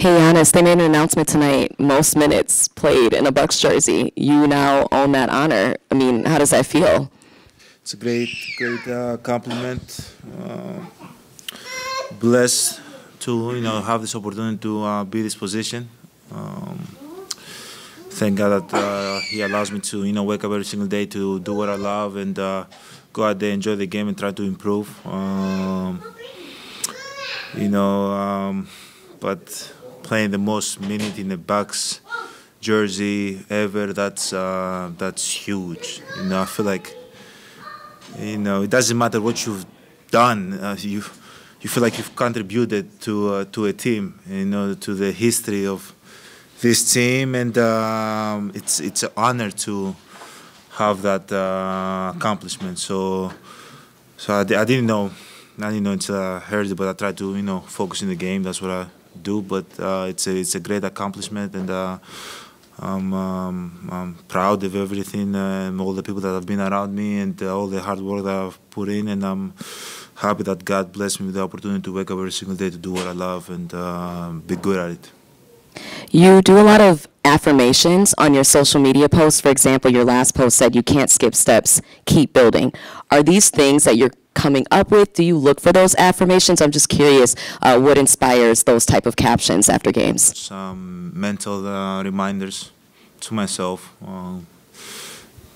Hey, Giannis, they made an announcement tonight. Most minutes played in a Bucks jersey. You now own that honor. I mean, how does that feel? It's a great, great uh, compliment. Uh, blessed to you know have this opportunity to uh, be this position. Um, thank God that uh, He allows me to you know wake up every single day to do what I love and uh, go out there, enjoy the game, and try to improve. Um, you know, um, but playing the most minute in the Bucks jersey ever, that's uh, that's huge. You know, I feel like you know it doesn't matter what you've done. Uh, you you feel like you've contributed to uh, to a team. You know, to the history of this team, and um, it's it's an honor to have that uh, accomplishment. So so I, I didn't know. I didn't know until I heard it, but I tried to, you know, focus in the game. That's what I do. But uh, it's a it's a great accomplishment, and uh, I'm, um, I'm proud of everything and all the people that have been around me and uh, all the hard work that I've put in. And I'm happy that God blessed me with the opportunity to wake up every single day to do what I love and be good at it. You do a lot of affirmations on your social media posts. For example, your last post said, You can't skip steps, keep building. Are these things that you're coming up with? Do you look for those affirmations? I'm just curious uh, what inspires those type of captions after games. Some mental uh, reminders to myself. Uh,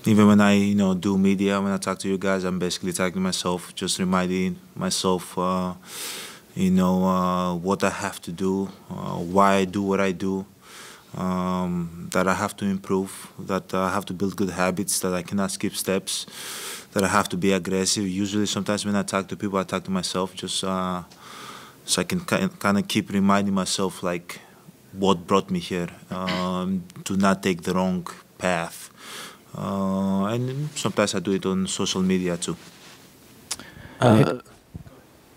even when I, you know, do media, when I talk to you guys, I'm basically talking to myself, just reminding myself, uh, you know, uh, what I have to do, uh, why I do what I do. Um, that I have to improve, that I have to build good habits, that I cannot skip steps that I have to be aggressive. Usually, sometimes when I talk to people, I talk to myself just uh, so I can kind of keep reminding myself like what brought me here, um, to not take the wrong path. Uh, and sometimes I do it on social media too. Uh,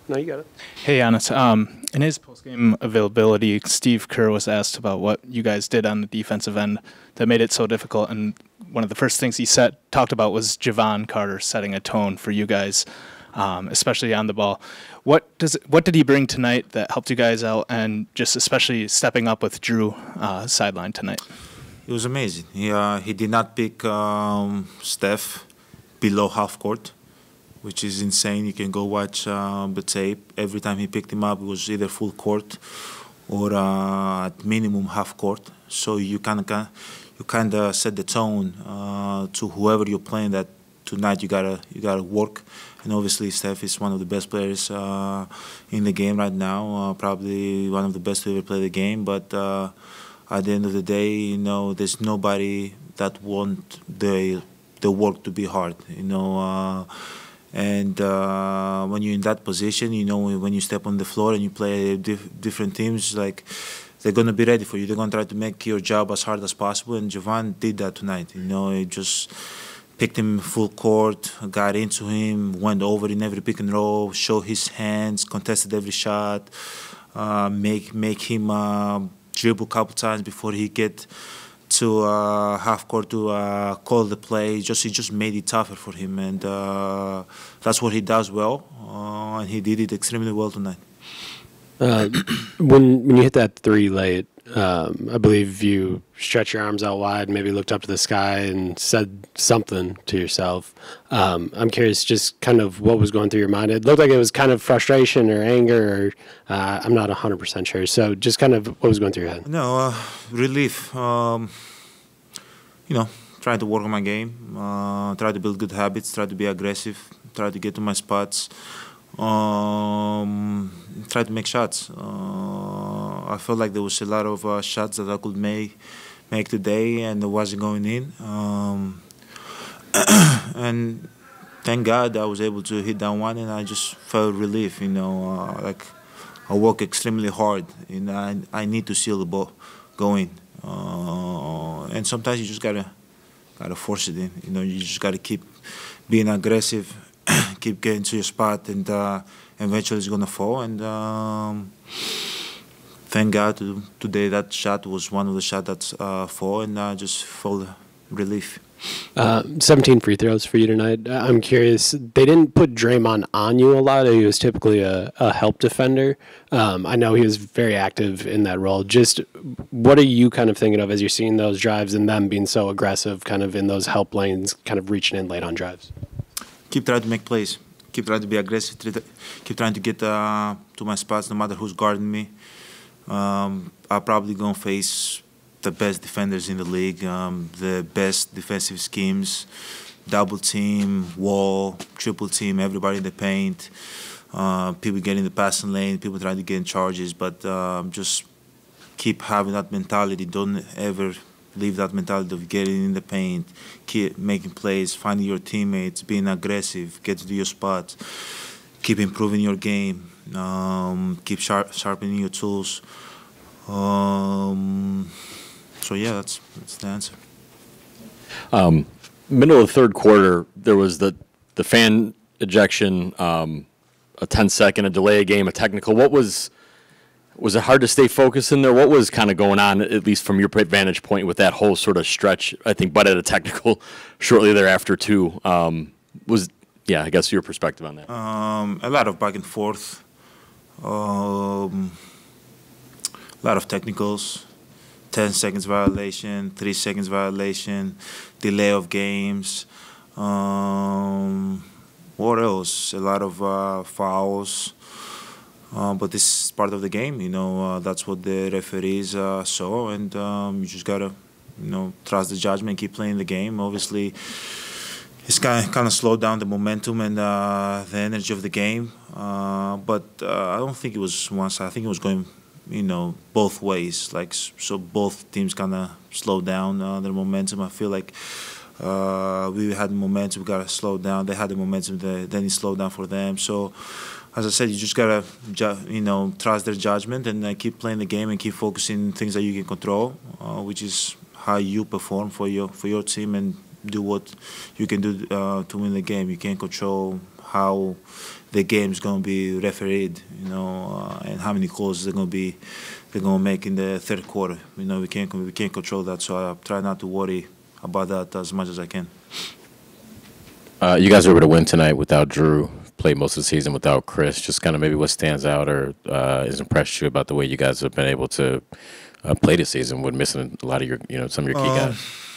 no, you got it. Hey, Giannis. Um, in his post-game availability, Steve Kerr was asked about what you guys did on the defensive end that made it so difficult, and one of the first things he said talked about was Jevon Carter setting a tone for you guys, um, especially on the ball. What does what did he bring tonight that helped you guys out, and just especially stepping up with Jrue uh, sideline tonight? It was amazing. He uh, he did not pick um, Steph below half court which is insane. You can go watch uh, the tape. Every time he picked him up, it was either full court or uh, at minimum half court. So you kind of you kind of set the tone uh, to whoever you're playing that tonight you gotta you gotta work. And obviously Steph is one of the best players uh, in the game right now. Uh, probably one of the best to ever play the game. But uh, at the end of the day, you know, there's nobody that want the the work to be hard. You know and uh, when you're in that position, you know when you step on the floor and you play diff- different teams, like they're gonna be ready for you. They're gonna try to make your job as hard as possible. And Jevon did that tonight. You know, he just picked him full court, got into him, went over in every pick and roll, showed his hands, contested every shot, uh, make make him uh, dribble a couple times before he get to uh, half court to uh, call the play. Just he just made it tougher for him, and uh, that's what he does well, uh, and he did it extremely well tonight. Uh, when when you hit that three late, um, I believe you stretched your arms out wide, maybe looked up to the sky and said something to yourself. Um, I'm curious, just kind of what was going through your mind. It looked like it was kind of frustration or anger, or uh, I'm not 100% sure. So, just kind of what was going through your head? No, uh, relief. Um, you know, trying to work on my game, uh, try to build good habits, try to be aggressive, try to get to my spots um, try to make shots. I felt like there was a lot of uh, shots that I could make make today, and it wasn't going in. Um, and thank God I was able to hit that one, and I just felt relief. You know, uh, like I work extremely hard, and I I need to see the ball going. Uh, and sometimes you just gotta gotta force it in. You know, you just gotta keep being aggressive keep getting to your spot, and uh, eventually it's gonna fall. And um, thank God today that shot was one of the shots that uh, fall, and I just full relief. Uh, 17 free throws for you tonight. Uh, I'm curious. They didn't put Draymond on you a lot. He was typically a, a help defender. Um, I know he was very active in that role. Just what are you kind of thinking of as you're seeing those drives and them being so aggressive, kind of in those help lanes, kind of reaching in late on drives? Keep trying to make plays. Keep trying to be aggressive. Keep trying to get uh, to my spots, no matter who's guarding me. Um, I'm probably gonna face the best defenders in the league, um, the best defensive schemes, double team, wall, triple team, everybody in the paint, uh, people getting the passing lane, people trying to get in charges, but um, just keep having that mentality. Don't ever leave that mentality of getting in the paint, keep making plays, finding your teammates, being aggressive, get to your spots, keep improving your game, um, keep sharp, sharpening your tools. Um, so yeah, that's that's the answer. Um, middle of the third quarter, there was the the fan ejection, um, a 10 second, a delay a game, a technical. What was was it hard to stay focused in there? What was kind of going on, at least from your vantage point, with that whole sort of stretch? I think, but at a technical shortly thereafter too. Um, was yeah, I guess your perspective on that. Um, a lot of back and forth, um, a lot of technicals. 10 seconds violation, 3 seconds violation, delay of games. Um, what else? A lot of uh, fouls. Uh, but this is part of the game, you know. Uh, that's what the referees uh, saw, and um, you just gotta, you know, trust the judgment, keep playing the game. Obviously, it's kind of, kind of slowed down the momentum and uh, the energy of the game. Uh, but I don't think it was once. I think it was going you know, both ways. Like so, both teams kind of slowed down uh, their momentum. I feel like uh, we had momentum, we got to slow down. They had the momentum, then it slowed down for them. So, as I said, you just gotta, you know, trust their judgment and uh, keep playing the game and keep focusing things that you can control, uh, which is how you perform for your for your team and do what you can do uh, to win the game. You can't control how the game's going to be refereed, you know, uh, and how many calls they're going to be they're going to make in the third quarter. You know, we can't we can't control that, so I try not to worry about that as much as I can. Uh, you guys were able to win tonight without Jrue. Played most of the season without Khris. Just kind of maybe what stands out or uh, has impressed you about the way you guys have been able to uh, play this season with missing a lot of your, you know, some of your key guys.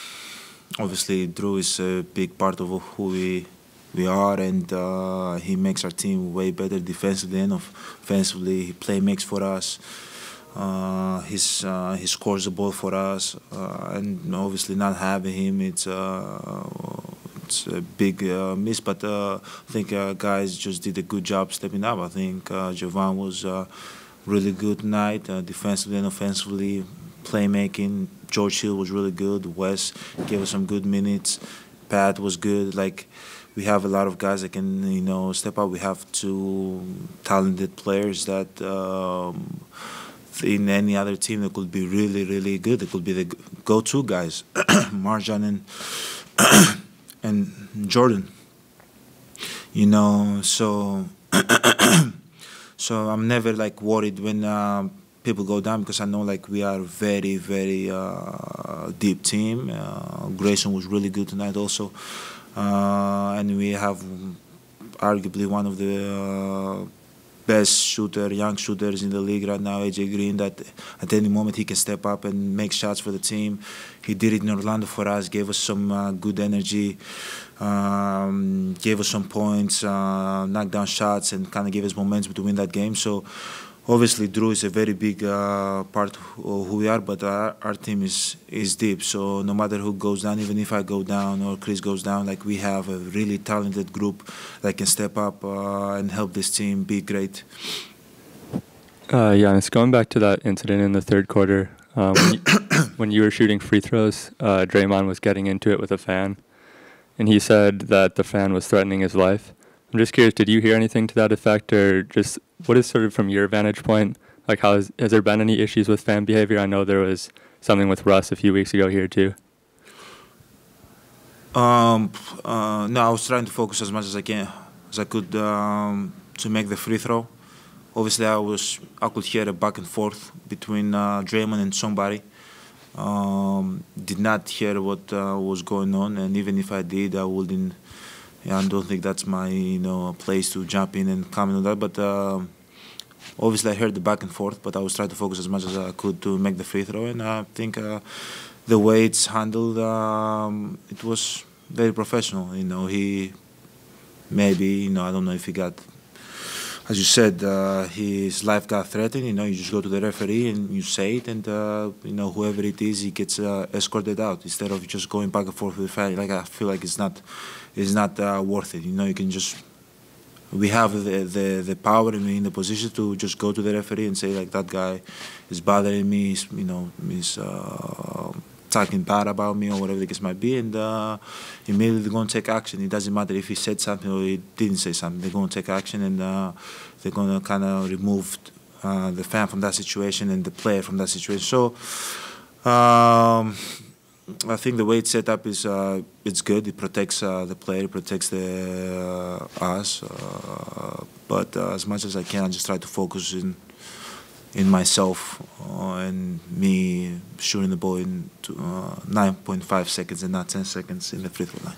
Obviously, Jrue is a big part of who we we are, and uh, he makes our team way better defensively and offensively. He play makes for us. Uh, he's, uh, he scores the ball for us, uh, and obviously not having him, it's uh, it's a big uh, miss. But I think guys just did a good job stepping up. I think Jevon was really good tonight, defensively and offensively, playmaking. George Hill was really good. Wes gave us some good minutes. Pat was good. Like we have a lot of guys that can you know step up. We have two talented players that um, in any other team that could be really really good. They could be the go-to guys, MarJon and and Jordan. You know, so so I'm never like worried when. Uh, people go down because I know like we are a very very uh, deep team. Uh, Grayson was really good tonight also. Uh, and we have arguably one of the uh, best shooter, young shooters in the league right now, AJ Green. That at any moment he can step up and make shots for the team. He did it in Orlando for us, gave us some uh, good energy, um, gave us some points, uh, knocked down shots, and kind of gave us momentum to win that game. So obviously Jrue is a very big uh, part of who we are, but our, our, team is is deep. So no matter who goes down, even if I go down or Khris goes down, like we have a really talented group that can step up uh, and help this team be great. Uh, yeah, it's going back to that incident in the third quarter um, when, you, when, you, were shooting free throws. Uh, Draymond was getting into it with a fan, and he said that the fan was threatening his life. I'm just curious, did you hear anything to that effect, or just what is sort of from your vantage point? Like, how has, has there been any issues with fan behavior? I know there was something with Russ a few weeks ago here too. Um, uh, no, I was trying to focus as much as I can, as I could, um, to make the free throw. Obviously, I was I could hear a back and forth between uh, Draymond and somebody, Um, did not hear what uh, was going on, and even if I did, I wouldn't. Yeah, I don't think that's my you know place to jump in and comment on that. But um obviously, I heard the back and forth, but I was trying to focus as much as I could to make the free throw, and I think uh, the way it's handled, um, it was very professional. You know, he maybe you know I don't know if he got as you said, uh, his life got threatened. You know, you just go to the referee and you say it, and uh, you know whoever it is, he gets uh, escorted out instead of just going back and forth with the family. Like I feel like it's not, it's not uh, worth it. You know, you can just. We have the, the, the power and in the position to just go to the referee and say like that guy is bothering me. He's, you know, he's uh, talking bad about me or whatever the case might be, and uh, immediately they're going to take action. It doesn't matter if he said something or he didn't say something. They're going to take action, and uh, they're going to kind of remove uh, the fan from that situation and the player from that situation. So um, I think the way it's set up is uh, it's good. It protects uh, the player, it protects the uh, us. but as much as I can, I just try to focus in in myself uh, and me shooting the ball in uh, 9.5 seconds and not 10 seconds in the free throw line.